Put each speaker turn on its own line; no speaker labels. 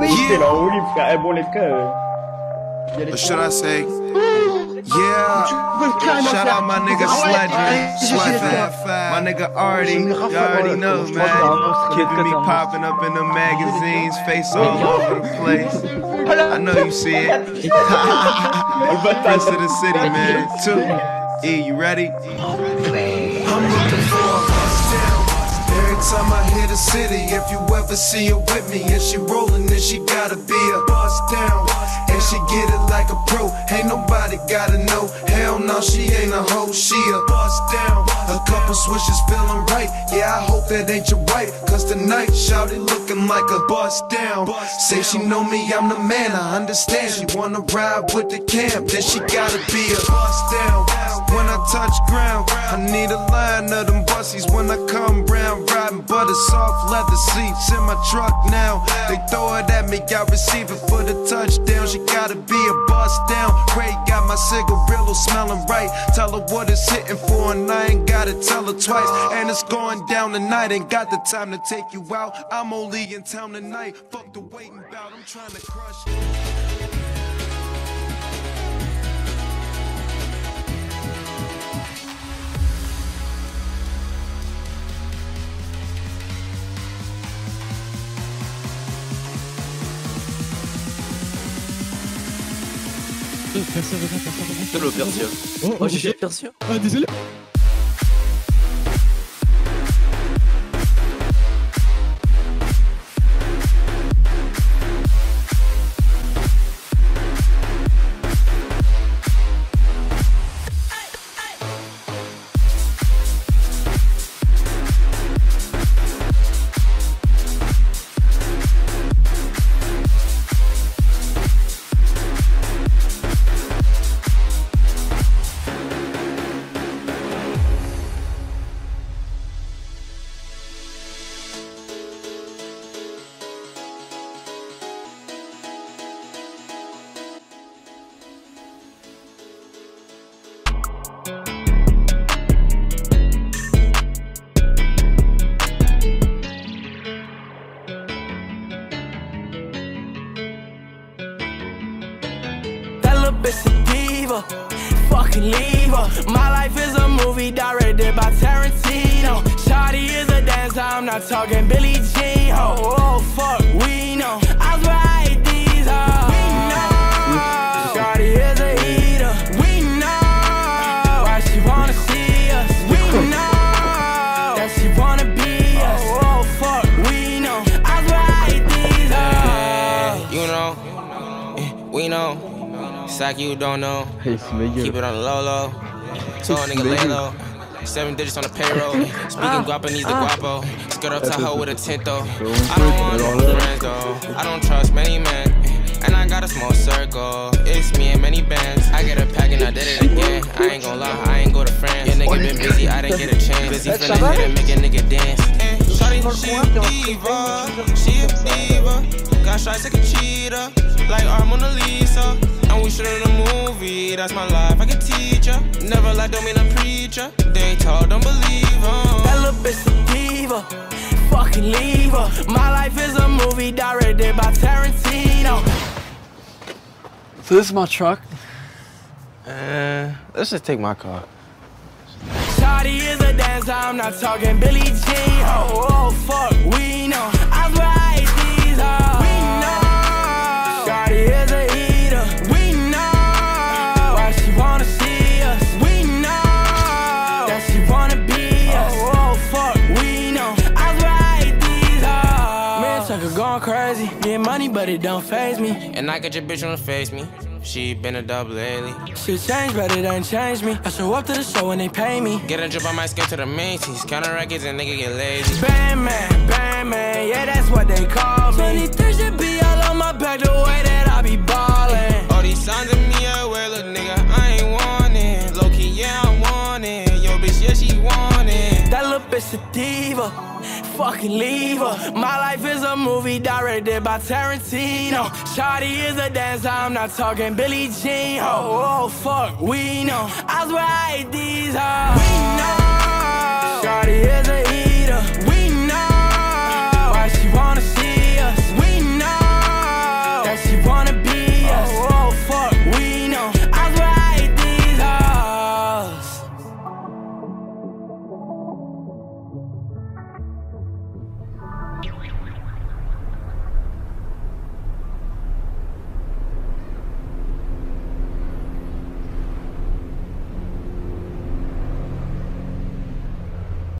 Viste la única, es.
Or should I say, yeah. Shout out my nigga Sledger, Sledger, my nigga Artie. You already know, man. Keeping me popping up in the magazines, face all over the place. I know you see it. Face of the city, man. Two. E, you ready? Every time I hit a city, if you ever see her with me and she rolling, then she gotta be a bust down. She get it like a pro. Ain't nobody gotta know. Hell no, she ain't a hoe, she a bust down. A couple swishes feeling right. Yeah, I hope that ain't your wife. Cause tonight, shouty looking like a bust down. Say she know me, I'm the man, I understand. She wanna ride with the camp, then she gotta be a bust down. When I touch ground, I need a line of them bussies when I come round. Riding butter soft leather seats in my truck now. They throw it me, I receive it for the touchdown. She gotta be a bust down. Ray got my cigarillo smelling right. Tell her what it's hitting for, and I ain't gotta tell her twice. And it's going down tonight, ain't got the time to take you out. I'm only in town tonight. Fuck the waiting bout, I'm trying to crush it.
Persia,
Persia,
Persia, j'ai Persia.
Ah, désolé.
Bitch a diva. Fucking leave her. My life is a movie directed by Tarantino. Shawty is a dancer, I'm not talking Billie Jean. Oh, oh fuck, we know. I swear I hate these hoes. We know. Shawty is a eater. We know. Why she wanna see us. We know. That she wanna be us. Oh, oh fuck, we know. I swear I hate these hoes.
You know, we know. It's like you don't know. Keep it on the low low. Told a nigga lay low. Seven digits on the payroll. Speaking Guapanese the Guapo. Skirt up Tahoe with a tint though. I don't want no friends though. I don't trust many men. And I got a small circle. It's me and many bands. I get a pack and I did it again. I ain't gon' lie, I ain't go to France. Yeah, nigga been busy, I didn't get a chance. Busy feeling hit and make a nigga dance. Shawty, she a diva. She a diva. Got shots like a cheetah. Like our Mona Lisa. That's my life. I can teach ya. Never lie, don't mean a preacher. They talk, don't believe believe 'em.
That little bitch a diva. Fucking leave her. My life is a movie directed by Tarantino.
So this is my truck. Uh, let's just take my car.
Shawty is a dancer, I'm not talking Billie Jean. Oh, oh fuck, we know. Sucker going crazy. Get money, but it don't faze me.
And I got your bitch on the face me. She been a double lately.
She changed, but it ain't changed me. I show up to the show and they pay me.
Get a drip, on my skin to the Macy's. Counter records and nigga get lazy.
Band man, band man, yeah, that's what they call me. 23 should be all on my back the way that I be ballin'. A diva. Fucking leave her. My life is a movie directed by Tarantino. Shawty is a dancer, I'm not talking Billie Jean. Oh, oh fuck, we know. I swear I hate these hoes. We know.